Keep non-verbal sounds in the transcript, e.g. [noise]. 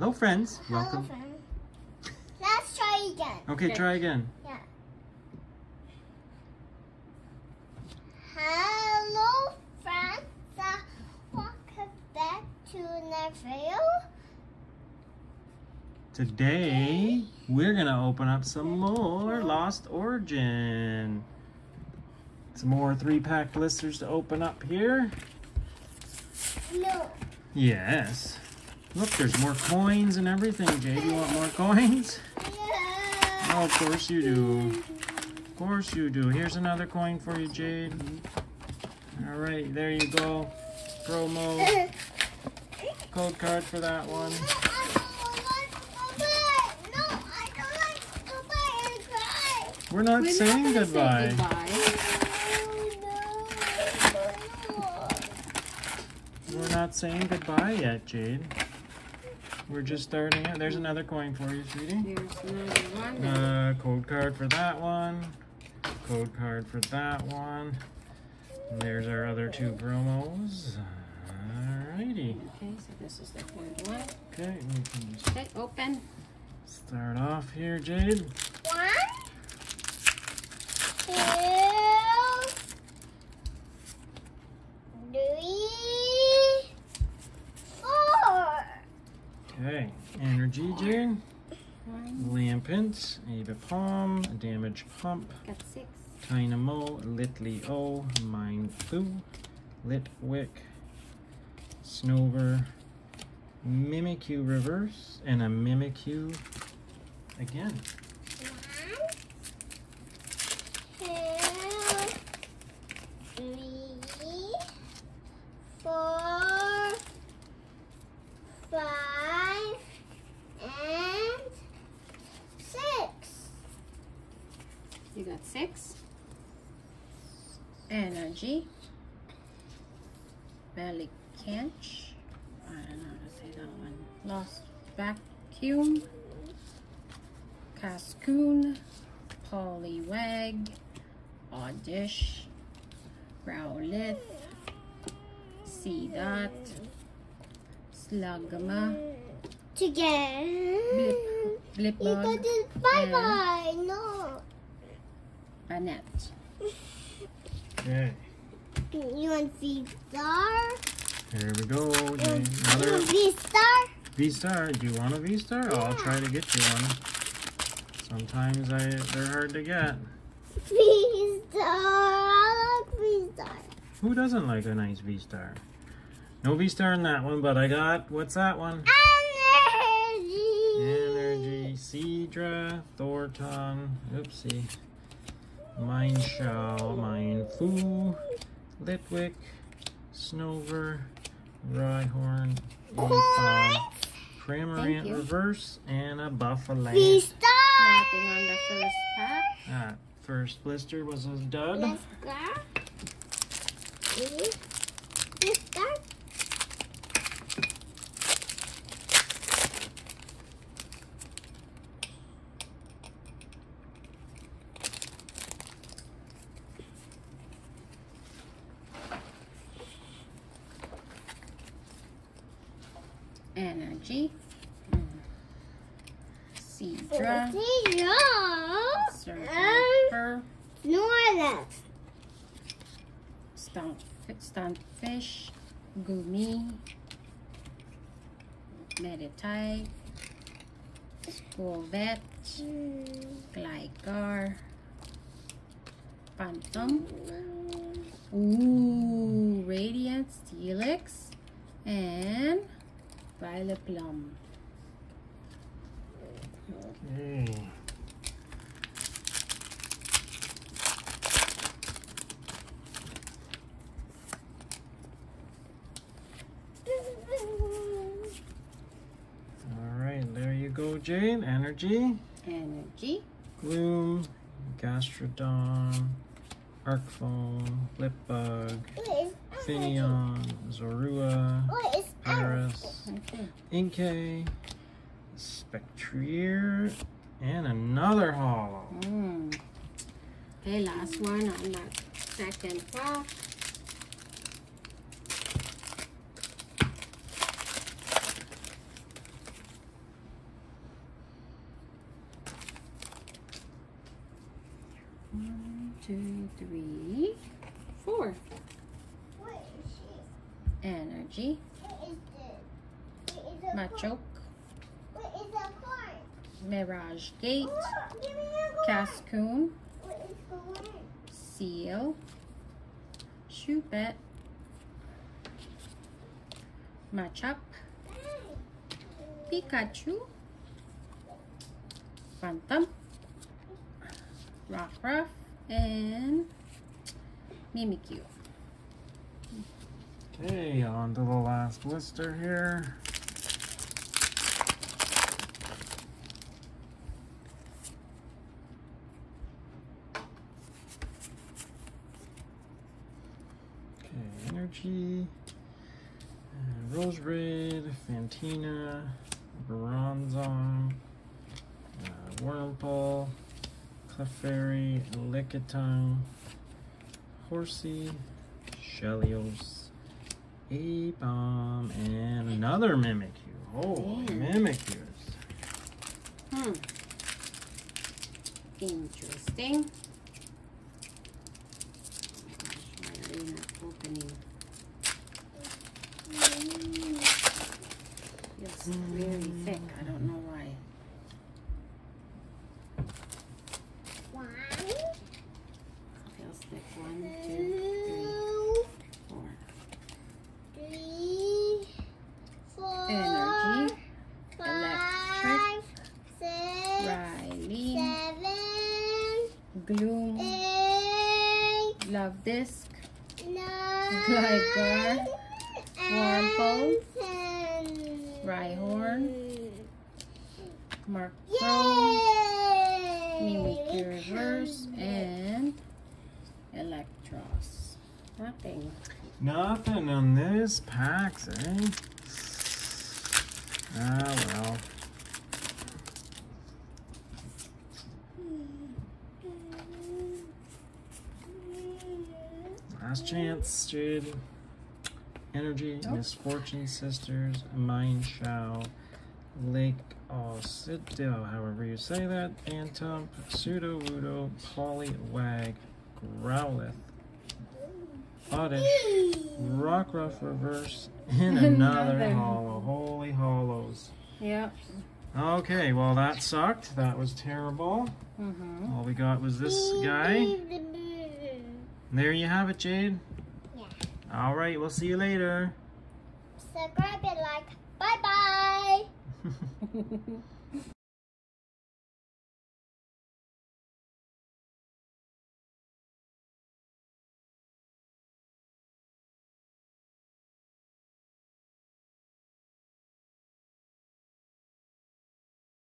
Hello, friends. Hello, Welcome. friend. Let's try again. Okay, Okay. try again. Yeah. Hello, friends. Uh, welcome back to the video. Today, we're gonna open up some more Lost Origin. Some more three-pack blisters to open up here. No. Yes. Look, there's more coins and everything. Jade, you want more coins? Yeah. Oh, of course you do. Of course you do. Here's another coin for you, Jade. All right, there you go. Promo [laughs] code card for that one. We're not We're saying not gonna goodbye. Say goodbye. We're not saying goodbye yet, Jade. We're just starting it. There's another coin for you, sweetie. There's another one. Uh, code card for that one. Code card for that one. And there's our other two promos. Alrighty. Okay, so this is the third one. Okay, we can just Okay, open. start off here, Jade. One, two, three, four. Okay, energy, Jade. One, Lampent, Ava Palm, Damage Pump, got six. Dynamo, Litleo, Mind Foo, Litwick, Snover, Mimikyu Reverse, and a Mimikyu again. One, two, three, four, five, and six. You got six. Energy. Belly Canch. I don't know how to say that one. Lost Vacuum. Cascoon. Poliwag. Oddish. Growlithe. Seedot. Slugma. Together. Blip, You got Blipbug. this bye bye. No. Annette. Okay, You want V star? here we go. You want Another V star? V-Star. Do you want a V-Star? Oh, I'll try to get you one. Sometimes I they're hard to get. V star. I like V star. Who doesn't like a nice V-Star? No V-Star in that one, but I got, what's that one? Energy. Energy, Seadra, Thorton, oopsie, Mienshao, Mine Fu, Litwick, Snover, Rhyhorn, Aethon, Cramorant. Reverse, and a Buffalo. V star. Nothing on the first pack. That first blister was a dud. Let's go. V V Energy. Mm. Zero. Survivor. Snorlax. Stunt, Stunfisk. Gumi. Meditite. Scorvet. Gligar. Phantom. Ooh, Radiant Steelix. And Violet Plum. Okay. All right, there you go, Jane. Energy, Energy. Gloom, Gastrodon, Arcphone, Blipbug, What Finneon, Zorua, Paris, Inkay, Spectrier, and another hollow. Mm. Okay, last one on that second box. One, two, three. Energy. Machoke. Mirage Gate. Oh. Cascoon. Seal. Choupette. Machop. Pikachu. Phantom. Rockruff. And Mimikyu. Okay, on to the last blister here. Okay, energy. Rose Red, Fantina, Bronzong, uh, Wurmple, Clefairy, Lickitung, Horsea, Shelios, a bomb and another Mimikyu. Oh, Damn. Mimikyus. Hmm. Interesting. Oh my gosh, why are they not opening? Feels very thick. I don't know why. One, Feels thick. One, two, two, four. three, four, Energy. five, six, Riley. seven, Gloom. Eight, Love Disc. nine, Gligar, Wurmple, and ten. Rhyhorn, Mark Pro. Yay! Mimikyu Reverse, and Electros. Nothing. Nothing on this packs, eh? Ah, well. Last chance, Jade. Energy, Nope. Misfortune Sisters, Mienshao, Lake Osito, however you say that, Phantom, Sudowoodo, Poliwag, Growlithe, Oddish, Rockruff Reverse, [laughs] and another Another. hollow. Holy hollows. Yep. Okay, well that sucked. That was terrible. Mm-hmm. All we got was this guy. There you have it, Jade. Yeah. All right, we'll see you later. Subscribe and like. Bye bye. [laughs]